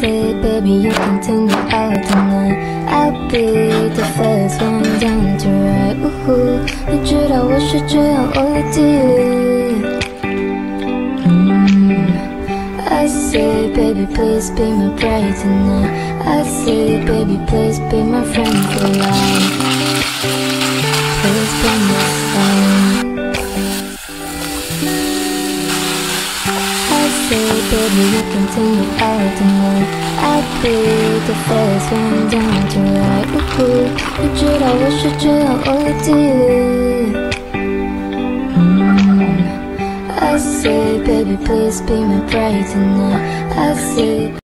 say, baby, you can take me out tonight. I'll be the first one down to ride Ooh, I drew that what you drew, I I say, baby, please be my bride tonight. I say, baby, please be my friend for life. Please be my friend. I say, baby, you can take me out tonight I'll be the first one down to ride. Ooh, 你知道我是这样 OD。I say, baby, please be my bride tonight. I say.